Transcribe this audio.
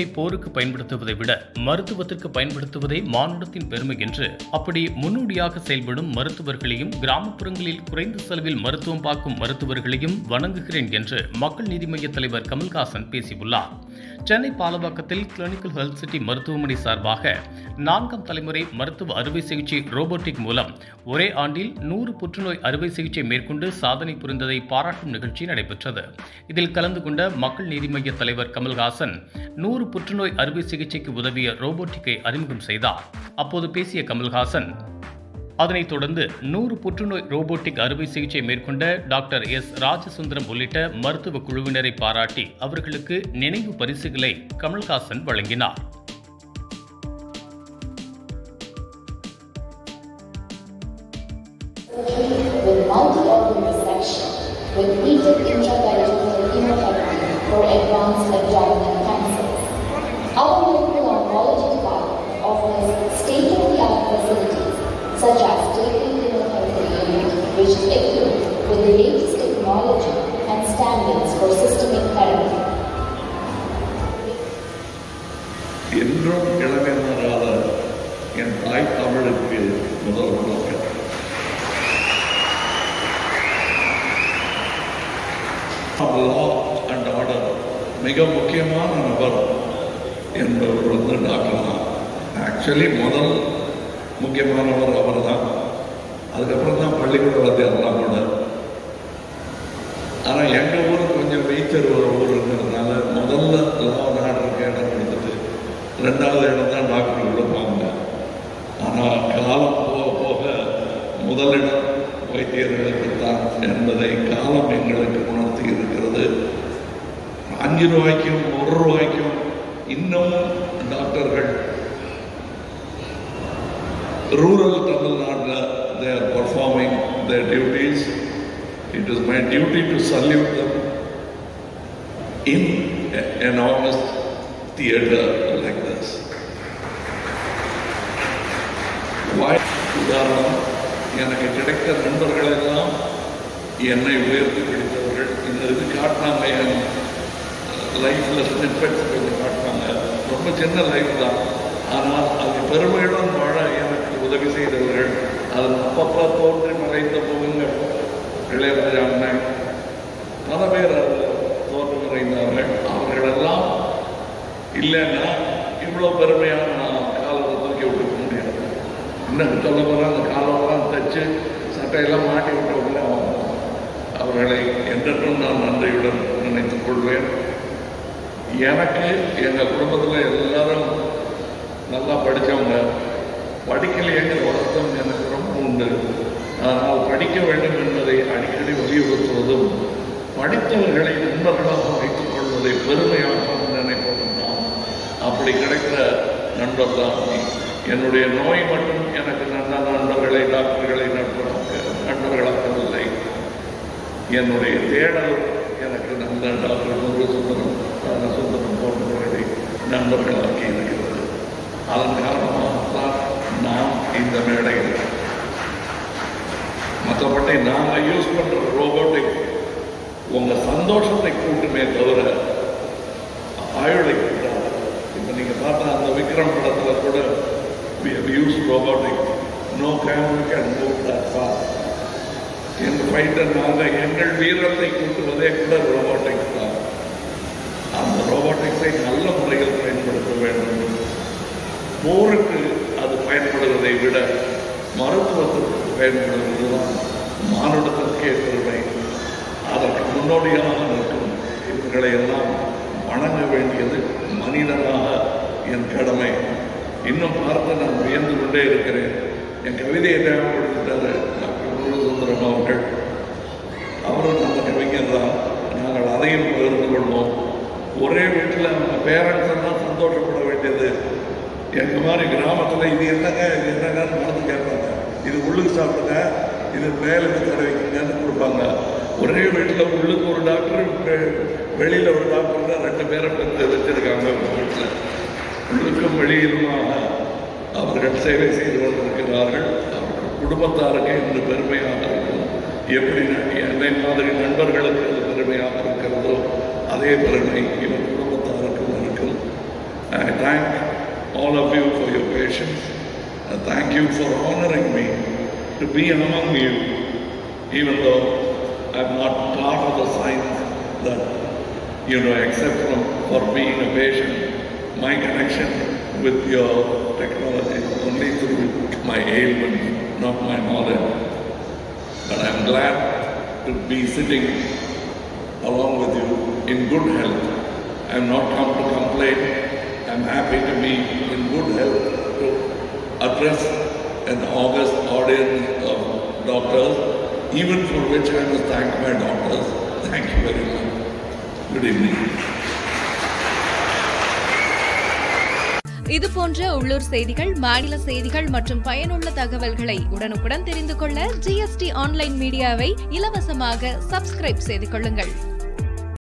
ஆயுதங்களை போருக்கு பயன்படுத்துவதை விட மருத்துவத்திற்கு பயன்படுத்துவதே மானுடத்தின் பெருமை என்று அப்படி முன்னோடியாக செயல்படும் மருத்துவர்களையும் கிராமப்புறங்களில் குறைந்த செலவில் மருத்துவம் பார்க்கும் மருத்துவர்களையும் வணங்குகிறேன் என்று மக்கள் நீதி மய்ய தலைவர் கமல்ஹாசன் பேசியுள்ளார். சென்னை பாலவாக்கத்தில் கிளினிக்கல் ஹெல்த் சிட்டி மருத்துவமனை சார்பாக நான்காம் தலைமுறை மருத்துவ அறுவை சிகிச்சை ரோபோட்டிக் மூலம் ஒரே ஆண்டில் நூறு புற்றுநோய் அறுவை சிகிச்சை மேற்கொண்டு சாதனை புரிந்ததை பாராட்டும் நிகழ்ச்சி நடைபெற்றது. இதில் கலந்து கொண்ட மக்கள் நீதி மைய தலைவர் கமல்ஹாசன் நூறு புற்றுநோய் அறுவை சிகிச்சைக்கு உதவிய ரோபோட்டிக்கை அறிமுகம் செய்தார். அப்போது பேசிய கமல்ஹாசன் அதனைத் தொடர்ந்து நூறு புற்றுநோய் ரோபோட்டிக் அறுவை சிகிச்சை மேற்கொண்ட டாக்டர் எஸ். ராஜசுந்தரம் உள்ளிட்ட மருத்துவ குழுவினரை பாராட்டி அவர்களுக்கு நினைவு பரிசுகளை கமல்ஹாசன் வழங்கினார். With intraperitoneal chemotherapy for advanced abdominal standards for systemic therapy. என்றும் இளமை என் தாய் தமிழுக்கு முதல் வணக்கம் லா அண்ட் ஆர்டர் மிக முக்கியமான நபர் என்பவர் வந்து டாக்டர் தான். ஆக்சுவலி முதல் முக்கியமானவர் அவர் தான் அதுக்கப்புறம் தான் பள்ளிக்கூட வாத்தியார்லாம் கூட. ஆனால் எங்கள் ஊர் கொஞ்சம் வெயிச்சர் ஒரு ஊருங்கிறதுனால முதல்ல லா அண்ட் ஆர்டருக்கு இடம் கொடுத்துட்டு ரெண்டாவது இடம் தான் டாக்டர் கொடுப்பாங்க ஆனால் காலம் போக போக முதலிடம் வைத்தியர்களுக்கு தான் என்பதை காலம் எங்களுக்கு உணர்த்தி இருக்கிறது அஞ்சு ரூபாய்க்கும் ஒரு ரூபாய்க்கும் இன்னமும் டாக்டர்கள் ரூரல் தமிழ்நாட்டில் their performing the duties. It is my duty to salute them in an honest theater like this. Why? உதாரணம் எனக்கு கிடைத்த நண்பர்களெல்லாம் என்னை உயர்த்தி பிடித்தவர்கள். இந்த இது காட்டினாங்க என் லைஃப்பில் ஸ்னிப்பெட்ஸ் கொஞ்சம் காட்டினாங்க ரொம்ப சின்ன லைஃப் தான். ஆனால் அது பெருமையுடன் வாழ எனக்கு உதவி செய்தவர்கள். அதன் அப்பப்போ தோன்றி மறைந்த போகுங்கள். இளையராஜா அண்ணன் பல பேர் அதில் தோன்றி மறைந்தார்கள் அவர்களெல்லாம் இல்லைன்னா இவ்வளோ பெருமையான நான் காலத்தை தூக்கி விட்டுக்க முடியாது. இன்னும் சொல்ல போகிற அந்த காலமெல்லாம் தைச்சு சட்டையெல்லாம் மாட்டி விட்டவங்கள அவர்களை என்றென்றும் நான் நன்றியுடன் நினைத்துக் கொள்வேன். எனக்கு எங்கள் குடும்பத்தில் எல்லாரும் நல்லா படித்தவங்க படிக்கலையேங்கிற வருத்தம் எனக்கு ரொம்ப உண்டு. ஆனால் படிக்க வேண்டும் படித்தவர்களை நண்பர்களாக வைத்துக் கொள்வதை பெருமையாக நினைப்பதும் தான் அப்படி கிடைத்த நண்பர் தான் என்னுடைய நோய் மட்டும் எனக்கு நல்ல நண்பர்களை டாக்டர்களை நண்பராக நண்பர்களாக்கவில்லை. என்னுடைய தேடலும் எனக்கு நல்ல டாக்டர் முருக சுந்தரம் நல்ல சுந்தரம் போன்றவர்களை நண்பர்களாக்கி இருக்கிறது. அதன் காரணமாகத்தான் நாம் இந்த மேடையில் மற்றபடி நாங்கள் யூஸ் பண்ணுற ரோபோட்டை உங்கள் சந்தோஷத்தை கூட்டுமே தவிர ஆயுளை கூட்டாது இப்போ நீங்கள் பார்த்தா அந்த விக்ரம் படத்தில் கூட use robotic no camera can move that far எங்கள் ஃபைட்டர் நாங்கள் எங்கள் வீரத்தை கூட்டுவதே கூட ரோபோட்டிக்ஸ் தான். அந்த ரோபோட்டிக்ஸை நல்ல முறையில் பயன்படுத்த வேண்டும். போருக்கு அது பயன்படுவதை விட மருத்துவத்திற்கு பயன்படுவது தான் மானுடத்திற்கே பெருமை. அதற்கு முன்னோடியாக நிற்கும் இவர்களை எல்லாம் வணங்க வேண்டியது மனிதனாக என் கடமை. இன்னும் பார்த்து நான் வியந்து கொண்டே இருக்கிறேன். என் கவிதையை ஞாபகப்படுத்திட்டாரு டாக்டர் முருகசுந்தரம் அவர்கள். அவரும் நல்ல கவிஞர் தான். நாங்கள் அதையும் பகிர்ந்து கொள்வோம். ஒரே வீட்டில் அவங்க பேரண்ட்ஸ் எல்லாம் சந்தோஷப்பட வேண்டியது. எங்கள் மாதிரி கிராமத்தில் இது என்னங்க இது என்னங்கன்னு மறந்து கேட்பாங்க. இது உள்ளுக்கு சாப்பிடுங்க இது மேலுக்கு தடவைக்குங்கன்னு கொடுப்பாங்க. ஒரே வீட்டில் உள்ளுக்கு ஒரு டாக்டர் வெளியில் ஒரு டாக்டர் ரெண்டு பேரை பெற்று வச்சிருக்காங்க வீட்டில். உள்ளுக்கும் வெளியிலுமாக அவர்கள் சேவை செய்து கொண்டிருக்கிறார்கள். அவர்கள் குடும்பத்தாருக்கு இந்த பெருமையாக இருக்கும். எப்படி என்னை மாதிரி நண்பர்களுக்கு இந்த பெருமையாக இருக்கிறதோ அதே பெருமை இவர் குடும்பத்தாருக்கும் இருக்கும். Thank all of you for your patience. And thank you for honoring me to be among you, even though I'm not part of the science that, you know, except from, for being a patient. My connection with your technology is only through my ailment, not my knowledge. But I'm glad to be sitting along with you in good health. I'm not come to complain. I'm happy to be in good health to address an august audience of doctors, even for which I must thank my daughters. Thank you very much. Good evening. இது போன்ற உள்ளூர் செய்திகள் மாநில செய்திகள் மற்றும் பயனுள்ள தகவல்களை உடனுக்குடன் தெரிந்து கொள்ள ஜிஎஸ்டி ஆன்லைன் மீடியாவை இலவசமாக சப்ஸ்கிரைப் செய்து கொள்ளுங்கள்